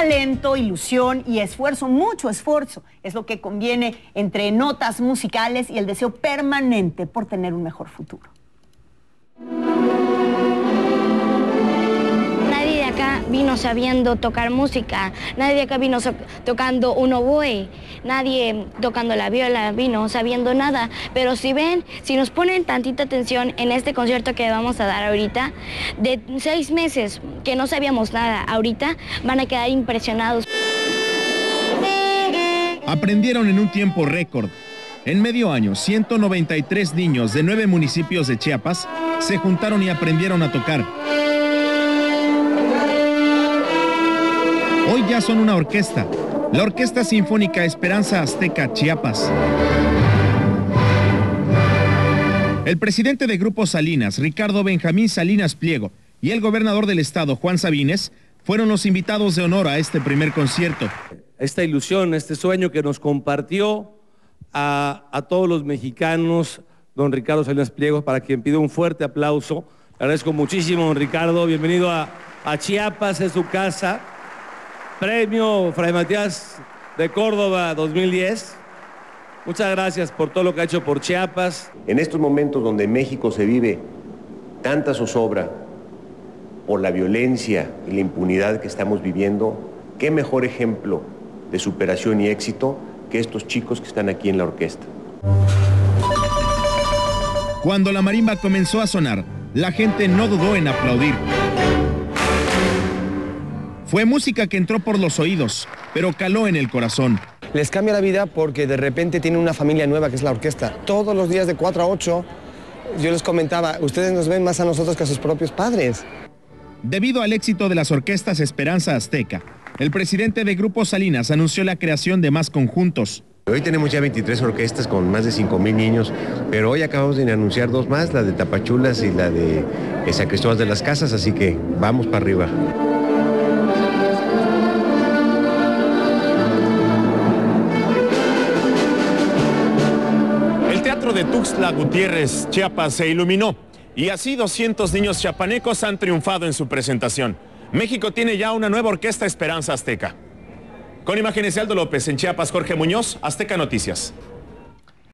Talento, ilusión y esfuerzo, mucho esfuerzo, es lo que conviene entre notas musicales y el deseo permanente por tener un mejor futuro. Sabiendo tocar música, nadie acá vino tocando un oboe, nadie tocando la viola vino sabiendo nada. Pero si ven, si nos ponen tantita atención en este concierto que vamos a dar ahorita, de seis meses que no sabíamos nada, ahorita van a quedar impresionados. Aprendieron en un tiempo récord. En medio año, 193 niños de nueve municipios de Chiapas se juntaron y aprendieron a tocar. Hoy ya son una orquesta, la Orquesta Sinfónica Esperanza Azteca Chiapas. El presidente de Grupo Salinas, Ricardo Benjamín Salinas Pliego, y el gobernador del estado, Juan Sabines, fueron los invitados de honor a este primer concierto. Esta ilusión, este sueño que nos compartió a, todos los mexicanos, don Ricardo Salinas Pliego, para quien pido un fuerte aplauso. Le agradezco muchísimo, don Ricardo. Bienvenido a, a Chiapas, es su casa. Premio Fray Matías de Córdoba 2010. Muchas gracias por todo lo que ha hecho por Chiapas. En estos momentos donde en México se vive tanta zozobra por la violencia y la impunidad que estamos viviendo, qué mejor ejemplo de superación y éxito que estos chicos que están aquí en la orquesta. Cuando la marimba comenzó a sonar, la gente no dudó en aplaudir. Fue música que entró por los oídos, pero caló en el corazón. Les cambia la vida porque de repente tienen una familia nueva que es la orquesta. Todos los días de 4 a 8, yo les comentaba, ustedes nos ven más a nosotros que a sus propios padres. Debido al éxito de las orquestas Esperanza Azteca, el presidente de Grupo Salinas anunció la creación de más conjuntos. Hoy tenemos ya 23 orquestas con más de 5 mil niños, pero hoy acabamos de anunciar dos más, la de Tapachulas y la de San Cristóbal de las Casas, así que vamos para arriba. De Tuxtla Gutiérrez, Chiapas, se iluminó y así 200 niños chiapanecos han triunfado en su presentación. México tiene ya una nueva orquesta Esperanza Azteca. Con imágenes de Aldo López en Chiapas, Jorge Muñoz, Azteca Noticias.